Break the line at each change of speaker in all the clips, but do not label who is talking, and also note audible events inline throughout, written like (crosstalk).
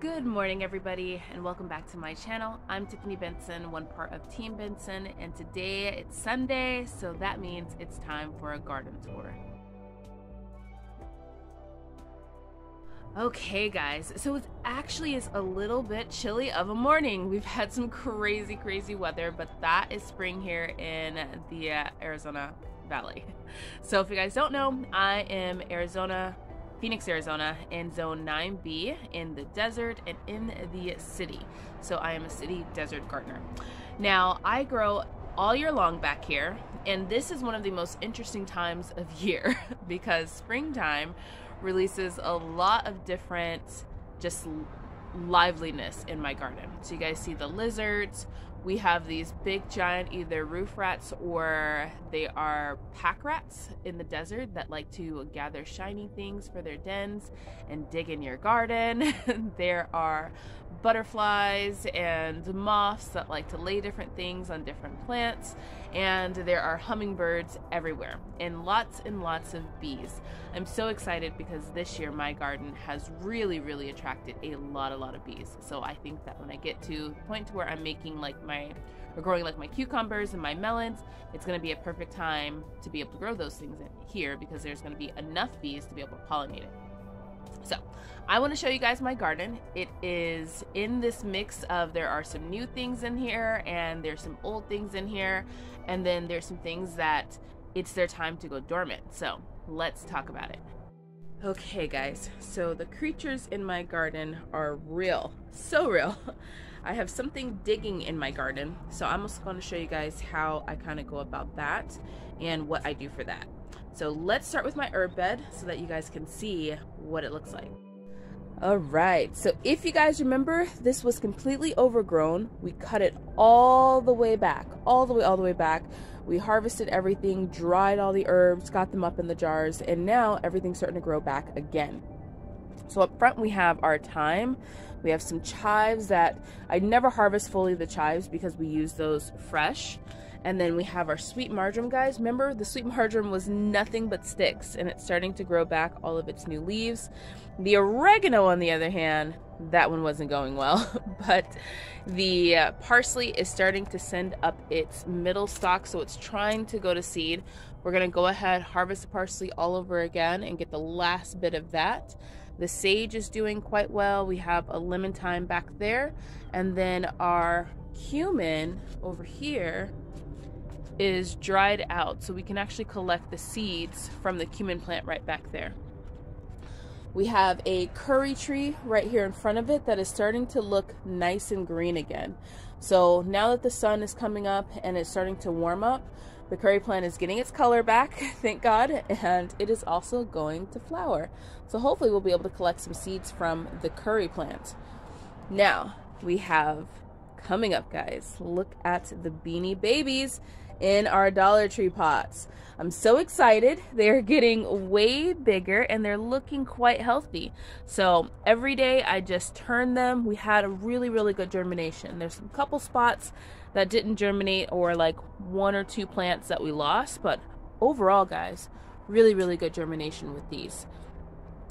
Good morning, everybody, and welcome back to my channel. I'm Tiffany Benson, one part of Team Benson, and today it's Sunday, so that means it's time for a garden tour. Okay, guys, so it actually is a little bit chilly of a morning. We've had some crazy, crazy weather, but that is spring here in the uh, Arizona Valley. (laughs) So, if you guys don't know, I am Arizona Phoenix, Arizona, in Zone 9B in the desert and in the city. So I am a city desert gardener. Now, I grow all year long back here, and this is one of the most interesting times of (laughs) year because springtime releases a lot of different just liveliness in my garden. So you guys see the lizards, we have these big giant either roof rats or they are pack rats in the desert that like to gather shiny things for their dens and dig in your garden. (laughs) there are butterflies and moths that like to lay different things on different plants and there are hummingbirds everywhere and lots and lots of bees. I'm so excited because this year my garden has really really attracted a lot a lot of bees. So I think that when I get to the point to where I'm making like my or growing like my cucumbers and my melons, it's going to be a perfect time to be able to grow those things in here because there's going to be enough bees to be able to pollinate it. So, I want to show you guys my garden. It is in this mix of there are some new things in here and there's some old things in here and then there's some things that it's their time to go dormant. So, let's talk about it. Okay, guys, so the creatures in my garden are real, so real. (laughs) I have something digging in my garden, so I'm just going to show you guys how I kind of go about that and what I do for that. So let's start with my herb bed so that you guys can see what it looks like. All right, so if you guys remember, this was completely overgrown. We cut it all the way back, all the way, all the way back. We harvested everything, dried all the herbs, got them up in the jars, and now everything's starting to grow back again. So up front we have our thyme. We have some chives that I never harvest fully the chives because we use those fresh. And then we have our sweet marjoram, guys. Remember, the sweet marjoram was nothing but sticks, and it's starting to grow back all of its new leaves. The oregano, on the other hand, that one wasn't going well, (laughs) but the uh, parsley is starting to send up its middle stalk, so it's trying to go to seed. We're going to go ahead, harvest the parsley all over again, and get the last bit of that. The sage is doing quite well. We have a lemon thyme back there, and then our cumin over here is dried out so we can actually collect the seeds from the cumin plant right back there. We have a curry tree right here in front of it that is starting to look nice and green again. So now that the sun is coming up and it's starting to warm up, the curry plant is getting its color back, (laughs) thank God, and it is also going to flower. So hopefully we'll be able to collect some seeds from the curry plant. Now, we have coming up, guys, look at the beanie babies in our Dollar Tree pots. I'm so excited. (laughs) They're getting way bigger and they're looking quite healthy. So every day I just turn them. We had a really, really good germination. There's a couple spots that didn't germinate or like one or two plants that we lost, but overall, guys, really, really good germination with these.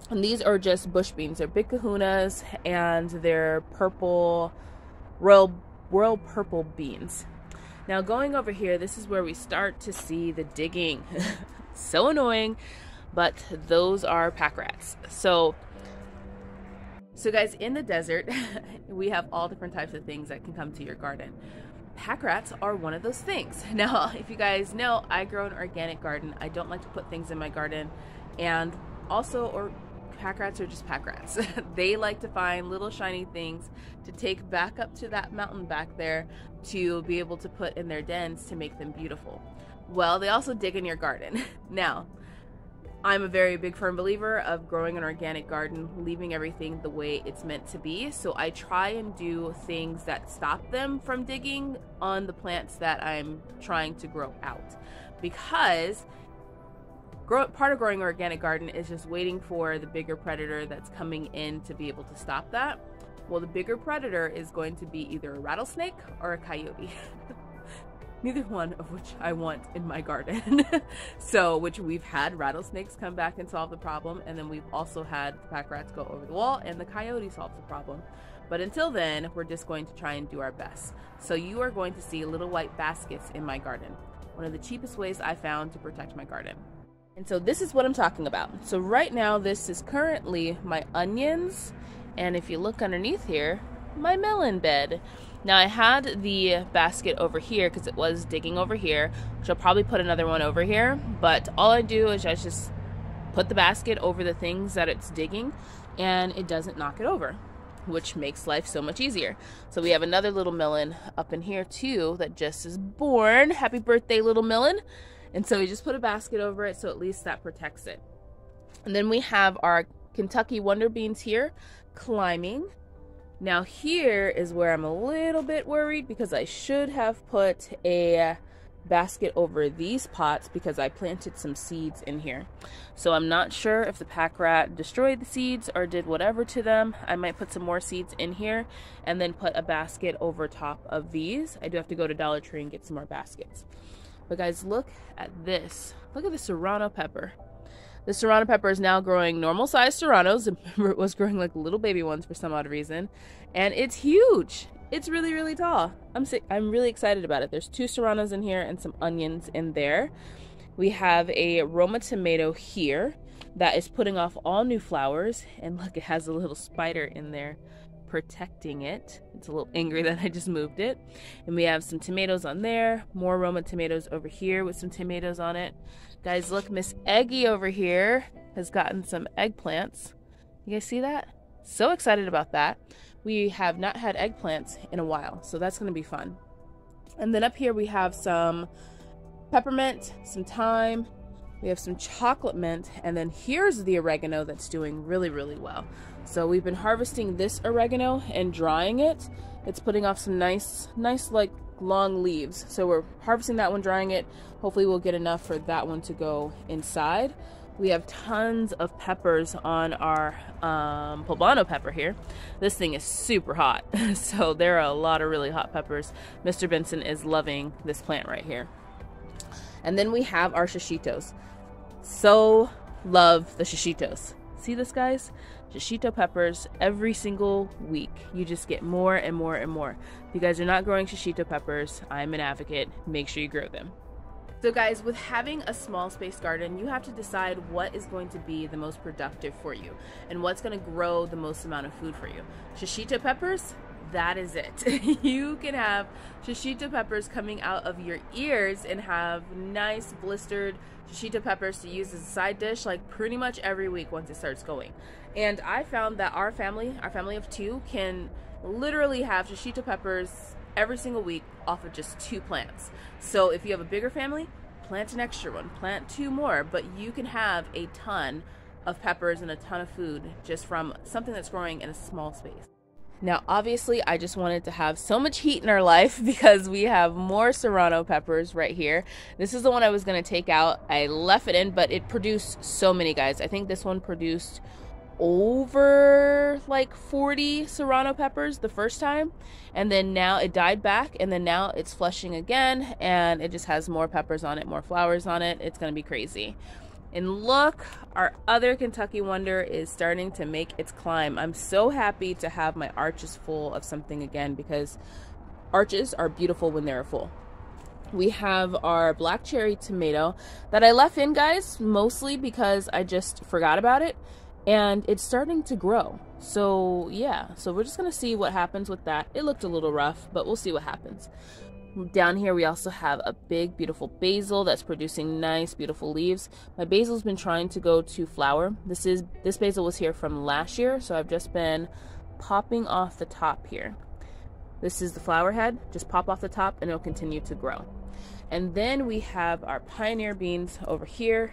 And these are just bush beans. They're big kahunas and they're purple, royal, royal purple beans. Now going over here, this is where we start to see the digging. (laughs) so annoying, but those are pack rats. So, so guys, in the desert, (laughs) we have all different types of things that can come to your garden. Pack rats are one of those things. (laughs) Now, if you guys know, I grow an organic garden. I don't like to put things in my garden. And also, or pack rats are just pack rats. (laughs) they like to find little shiny things to take back up to that mountain back there to be able to put in their dens to make them beautiful. Well, they also dig in your garden. (laughs) now, I'm a very big firm believer of growing an organic garden, leaving everything the way it's meant to be. So I try and do things that stop them from digging on the plants that I'm trying to grow out. Because grow, part of growing organic garden is just waiting for the bigger predator that's coming in to be able to stop that. Well, the bigger predator is going to be either a rattlesnake or a coyote. (laughs) neither one of which I want in my garden. (laughs) so, which we've had rattlesnakes come back and solve the problem, and then we've also had the pack rats go over the wall, and the coyote solves the problem. But until then, we're just going to try and do our best. So, you are going to see little white baskets in my garden. One of the cheapest ways I found to protect my garden. And so, this is what I'm talking about. So, right now, this is currently my onions. And if you look underneath here, my melon bed. Now I had the basket over here because it was digging over here, which I'll probably put another one over here. But all I do is I just put the basket over the things that it's digging and it doesn't knock it over, which makes life so much easier. So we have another little melon up in here too that just is born. Happy birthday, little melon. And so we just put a basket over it so at least that protects it. And then we have our Kentucky Wonder Beans here climbing. Now here is where I'm a little bit worried because I should have put a basket over these pots because I planted some seeds in here. So I'm not sure if the pack rat destroyed the seeds or did whatever to them. I might put some more seeds in here and then put a basket over top of these. I do have to go to Dollar Tree and get some more baskets. But guys, look at this. Look at the serrano pepper. The serrano pepper is now growing normal sized serranos. (laughs) Remember, it was growing like little baby ones for some odd reason. And it's huge. It's really, really tall. I'm, I'm really excited about it. There's two serranos in here and some onions in there. We have a Roma tomato here that is putting off all new flowers. And look, it has a little spider in there protecting it. It's a little angry (laughs) that I just moved it. And we have some tomatoes on there, more Roma tomatoes over here with some tomatoes on it. Guys, look, Miss Eggy over here has gotten some eggplants. You guys see that? So excited about that. We have not had eggplants in a while, so that's going to be fun. And then up here we have some peppermint, some thyme, we have some chocolate mint, and then here's the oregano that's doing really, really well. So we've been harvesting this oregano and drying it. It's putting off some nice, nice like long leaves. So we're harvesting that one, drying it. Hopefully we'll get enough for that one to go inside. We have tons of peppers on our um, poblano pepper here. This thing is super hot, (laughs) so there are a lot of really hot peppers. Mr. Benson is loving this plant right here. And then we have our shishitos. So love the shishitos. See this, guys? Shishito peppers every single week. You just get more and more and more. If you guys are not growing shishito peppers, I'm an advocate. Make sure you grow them. So guys, with having a small space garden, you have to decide what is going to be the most productive for you and what's going to grow the most amount of food for you. Shishito peppers, that is it. (laughs) you can have shishito peppers coming out of your ears and have nice blistered shishito peppers to use as a side dish like pretty much every week once it starts going. And I found that our family, our family of two, can literally have shishito peppers every single week off of just two plants. So if you have a bigger family, plant an extra one, plant two more, but you can have a ton of peppers and a ton of food just from something that's growing in a small space. Now, obviously, I just wanted to have so much heat in our life (laughs) because we have more serrano peppers right here. This is the one I was going to take out. I left it in, but it produced so many, guys. I think this one produced over like 40 serrano peppers the first time and then now it died back and then now it's flushing again and it just has more peppers on it more flowers on it it's gonna be crazy and look, our other Kentucky Wonder is starting to make its climb. I'm so happy to have my arches full of something again because arches are beautiful when they're full. We have our black cherry tomato that I left in, guys, mostly because I just forgot about it. And it's starting to grow. So, yeah. So we're just to see what happens with that. It looked a little rough, but we'll see what happens. Down here we also have a big beautiful basil that's producing nice beautiful leaves. My basil's been trying to go to flower. This is this basil was here from last year, so I've just been popping off the top here. This is the flower head. Just pop off the top and it'll continue to grow. And then we have our pioneer beans over here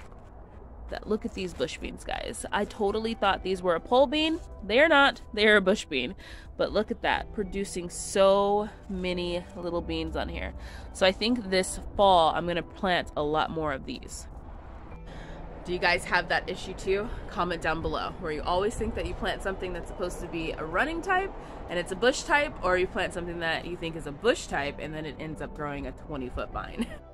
that look at these bush beans, guys. I totally thought these were a pole bean. They're not. They're a bush bean. But look at that, producing so many little beans on here. So I think this fall I'm going to plant a lot more of these. Do you guys have that issue too? Comment down below where you always think that you plant something that's supposed to be a running type and it's a bush type, or you plant something that you think is a bush type and then it ends up growing a 20 foot vine. (laughs)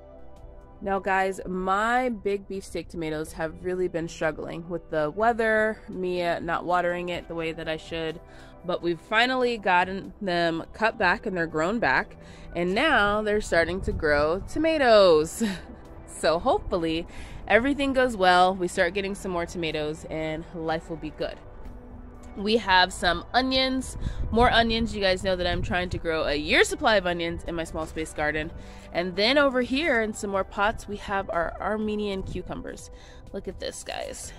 Now, guys, my big beefsteak tomatoes have really been struggling with the weather, me not watering it the way that I should. But we've finally gotten them cut back and they're grown back, and now they're starting to grow tomatoes. (laughs) so, hopefully, everything goes well. We start getting some more tomatoes, and life will be good we have some onions more onions. You guys know that i'm trying to grow a year supply of onions in my small space garden. And then over here in some more pots we have our armenian cucumbers. Look at this guys.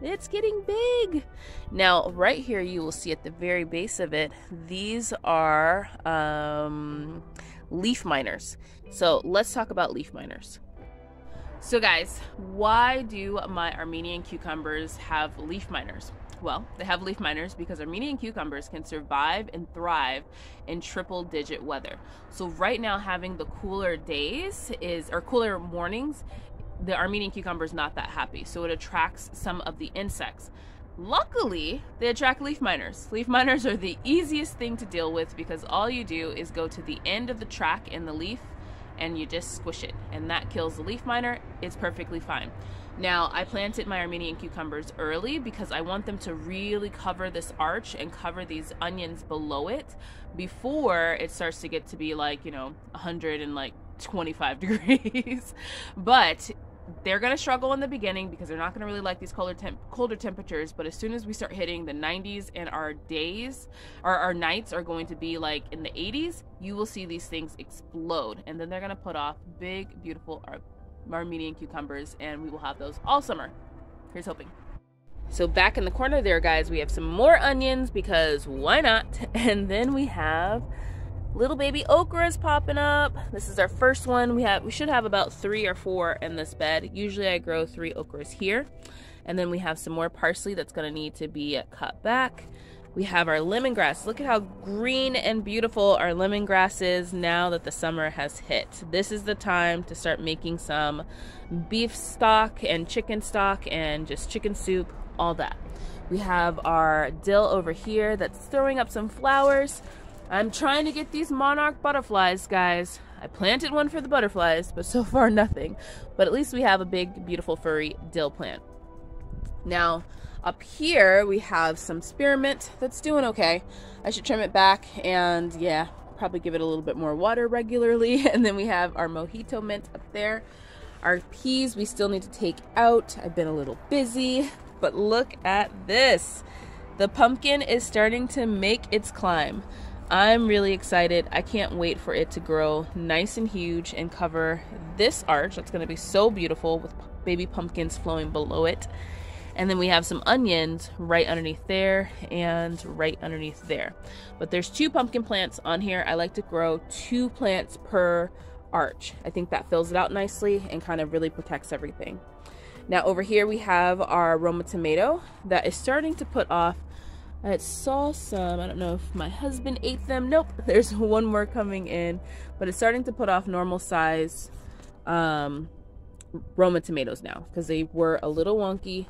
It's getting big. Now right here you will see at the very base of it these are um, leaf miners. So let's talk about leaf miners so guys why do my armenian cucumbers have leaf miners well, they have leaf miners because Armenian cucumbers can survive and thrive in triple digit weather. So right now having the cooler days is or cooler mornings, the Armenian cucumber is not that happy. So it attracts some of the insects. Luckily, they attract leaf miners. Leaf miners are the easiest thing to deal with because all you do is go to the end of the track in the leaf and you just squish it and that kills the leaf miner. It's perfectly fine. Now, I planted my Armenian cucumbers early because I want them to really cover this arch and cover these onions below it before it starts to get to be like, you know, 100 and like 25 (laughs) degrees. but they're going to struggle in the beginning because they're not going to really like these colder temp- colder temperatures but as soon as we start hitting the 90s and our days or our nights are going to be like in the 80s you will see these things explode and then they're going to put off big beautiful Armenian cucumbers, and we will have those all summer. Here's hoping. So back in the corner there, guys, we have some more onions because why not? (laughs) And then we have little baby okra is popping up. This is our first one. We have we should have about three or four in this bed. Usually I grow three okras here. And then we have some more parsley that's gonna need to be cut back. We have our lemongrass. Look at how green and beautiful our lemongrass is now that the summer has hit. This is the time to start making some beef stock and chicken stock and just chicken soup, all that. We have our dill over here that's throwing up some flowers. I'm trying to get these monarch butterflies, guys. I planted one for the butterflies, but so (laughs) far nothing. But at least we have a big, beautiful, furry dill plant. Now, up here, we have some spearmint that's doing okay. I should trim it back and yeah, probably give it a little bit more water regularly. (laughs) And then we have our mojito mint up there. Our peas we still need to take out. I've been a little busy, but look at this. The pumpkin is starting to make its climb. I'm really excited. I can't wait for it to grow nice and huge and cover this arch. That's going to be so beautiful with baby pumpkins flowing below it. And then we have some onions right underneath there and right underneath there. But there's two pumpkin plants on here. I like to grow two plants per arch. I think that fills it out nicely and kind of really protects everything. Now over here we have our Roma tomato that is starting to put off. I saw some, I don't know if my husband ate them. Nope, (laughs) there's one more coming in, but it's starting to put off normal size um, Roma tomatoes now because they were a little wonky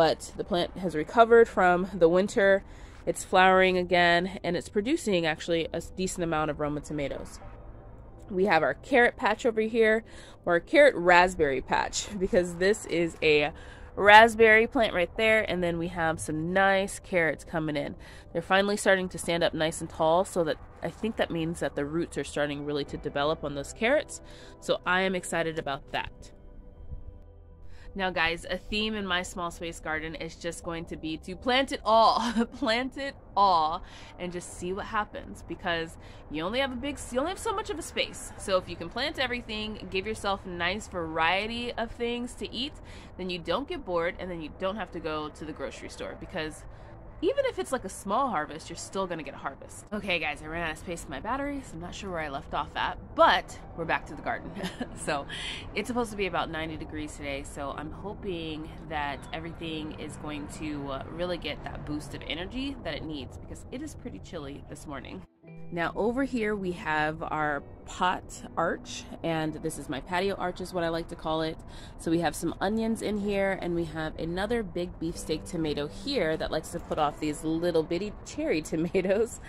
but the plant has recovered from the winter. It's flowering again and it's producing actually a decent amount of Roma tomatoes. We have our carrot patch over here, or carrot raspberry patch, (laughs) because this is a raspberry plant right there, and then we have some nice carrots coming in. They're finally starting to stand up nice and tall, so that I think that means that the roots are starting really to develop on those carrots. So I am excited about that. Now, guys, a theme in my small space garden is just going to be to plant it all, (laughs) plant it all, and just see what happens because you only have a big, you only have so much of a space. So if you can plant everything, give yourself a nice variety of things to eat, then you don't get bored and then you don't have to go to the grocery store because even if it's like a small harvest, you're still gonna get a harvest. Okay guys, I ran out of space in my battery, so I'm not sure where I left off at, but we're back to the garden. (laughs) so it's supposed to be about 90 degrees today, so I'm hoping that everything is going to uh, really get that boost of energy that it needs because it is pretty chilly this morning. Now over here we have our pot arch and this is my patio arch is what I like to call it. So we have some onions in here and we have another big beefsteak tomato here that likes to put off these little bitty cherry (laughs) tomatoes.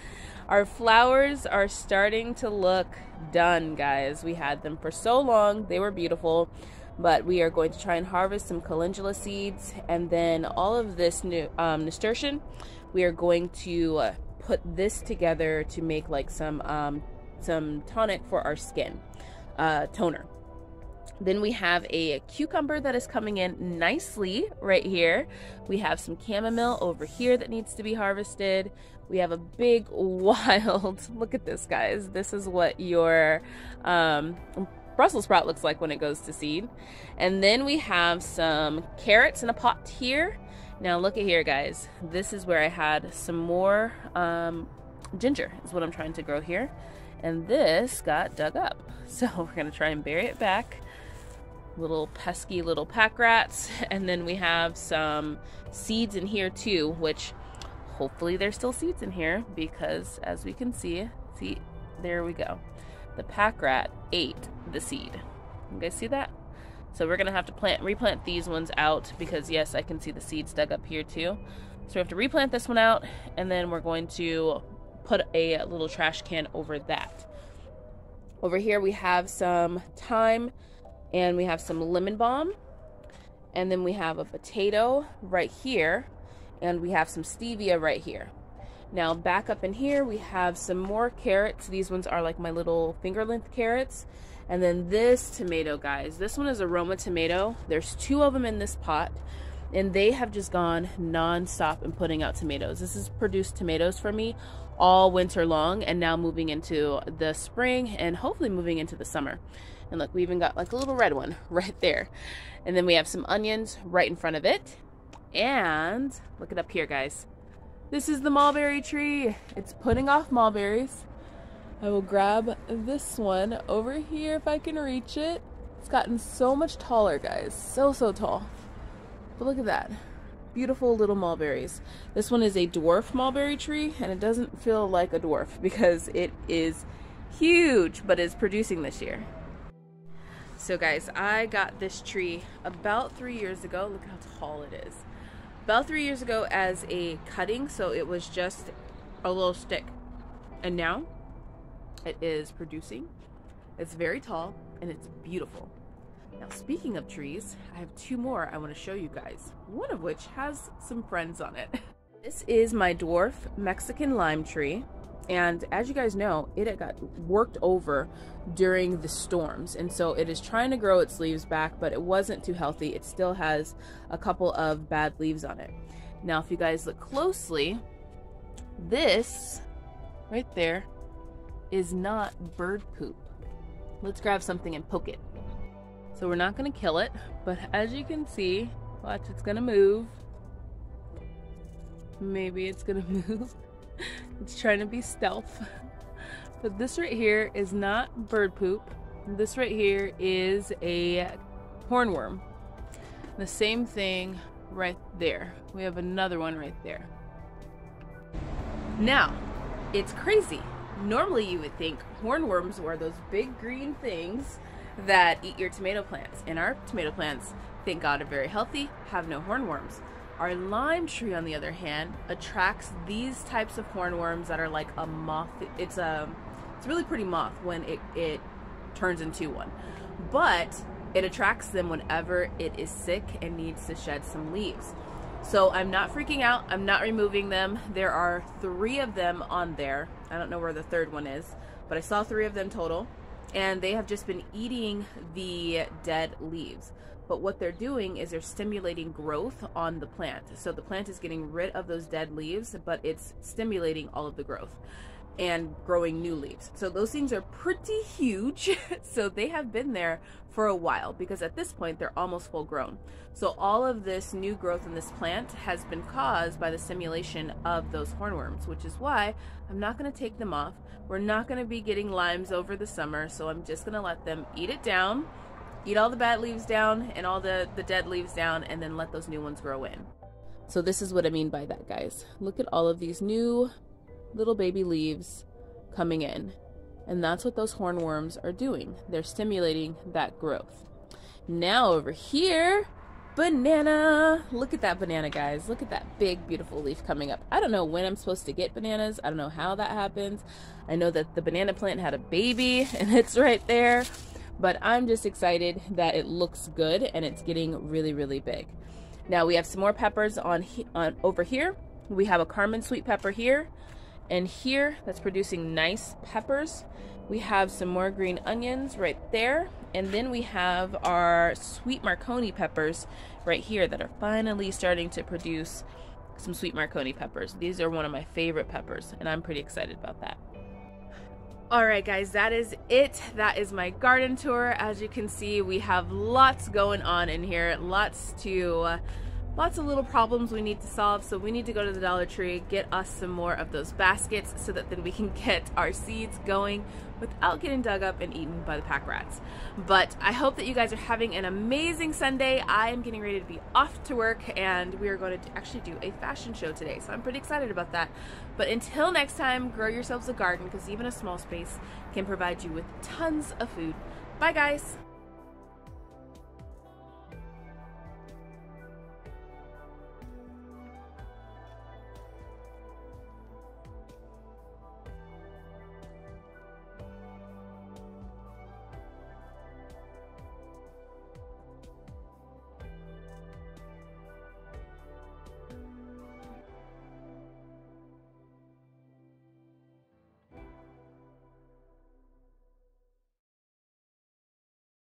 Our flowers are starting to look done guys. We had them for so long. They were beautiful but we are going to try and harvest some calendula seeds and then all of this new um, nasturtium we are going to uh, put this together to make like some um, some tonic for our skin, uh, toner. Then we have a cucumber that is coming in nicely right here. We have some chamomile over here that needs to be harvested. We have a big (laughs) wild, look at this guys. This is what your um, Brussels sprout looks like when it goes to seed. And then we have some carrots in a pot here. Now look at here, guys. This is where I had some more um, ginger is what I'm trying to grow here. And this got dug up. (laughs) So we're gonna try and bury it back. Little pesky little pack rats. (laughs) And then we have some seeds in here too, which hopefully there's still seeds in here because as we can see, see, there we go. The pack rat ate the seed. You guys see that? So we're gonna have to plant replant these ones out because yes, I can see the seeds dug up here too. So we have to replant this one out and then we're going to put a little trash can over that. Over here we have some thyme and we have some lemon balm. And then we have a potato right here and we have some stevia right here. Now back up in here we have some more carrots. These ones are like my little finger length carrots and then this tomato, guys, this one is a Roma tomato. There's two of them in this pot and they have just gone non-stop in putting out tomatoes. This has produced tomatoes for me all winter long and now moving into the spring and hopefully moving into the summer. And look, we even got like a little red one (laughs) right there. And then we have some onions right in front of it. And look it up here, guys. This is the mulberry tree. It's putting off mulberries. I will grab this one over here if I can reach it. It's gotten so much taller, guys. So, so tall. But look at that. Beautiful little mulberries. This one is a dwarf mulberry tree, and it doesn't feel like a dwarf because it is huge, but is producing this year. So guys, I got this tree about three years ago. Look how tall it is. About three years ago as a cutting, so it was just a little stick. And now it is producing. It's very tall and it's beautiful. Now, speaking of trees, I have two more I want to show you guys, one of which has some friends on it. (laughs) This is my dwarf Mexican lime tree. And as you guys know, it got worked over during the storms. And so it is trying to grow its leaves back, but it wasn't too healthy. It still has a couple of bad leaves on it. Now, if you guys look closely, this right there is not bird poop. Let's grab something and poke it. So we're not gonna kill it, but as you can see, watch, it's gonna move. Maybe it's gonna (laughs) move. it's trying to be stealth. But this right here is not bird poop. This right here is a hornworm. The same thing right there. We have another one right there. Now, it's crazy normally you would think hornworms were those big green things that eat your tomato plants. And our tomato plants, thank God, are very healthy, have no hornworms. Our lime tree, on the other hand, attracts these types of hornworms that are like a moth. It's a, it's a really pretty moth when it, it turns into one. But it attracts them whenever it is sick and needs to shed some leaves. So I'm not freaking out. I'm not removing them. There are three of them on there. I don't know where the third one is, but I saw three of them total. And they have just been eating the dead leaves. But what they're doing is they're stimulating growth on the plant. So the plant is getting rid of those dead leaves, but it's stimulating all of the growth and growing new leaves. So those things are pretty huge. (laughs) so they have been there for a while because at this point they're almost full grown. So all of this new growth in this plant has been caused by the stimulation of those hornworms, which is why I'm not going to take them off. We're not going to be getting limes over the summer, so I'm just going to let them eat it down, eat all the bad leaves down and all the, the dead leaves down, and then let those new ones grow in. So this is what I mean by that, guys. Look at all of these new little baby leaves coming in. And that's what those hornworms are doing. They're stimulating that growth. Now over here, banana. Look at that banana, guys. Look at that big, beautiful leaf coming up. I don't know when I'm supposed to get bananas. I don't know how that happens. I know that the banana plant had a baby (laughs) and it's right there. But I'm just excited that it looks good and it's getting really, really big. Now we have some more peppers on, on over here. We have a Carmen sweet pepper here and here that's producing nice peppers. We have some more green onions right there. And then we have our sweet Marconi peppers right here that are finally starting to produce some sweet Marconi peppers. These are one of my favorite peppers and I'm pretty excited about that. All right, guys, that is it. That is my garden tour. As you can see, we have lots going on in here, lots to lots of little problems we need to solve so we need to go to the Dollar Tree get us some more of those baskets so that then we can (laughs) get our seeds going without getting dug up and eaten by the pack rats. But I hope that you guys are having an amazing Sunday. I am getting ready to be off to work and we are going to actually do a fashion show today so I'm pretty excited about that. But until next time grow yourselves a garden because even a small space can provide you with tons of food. Bye guys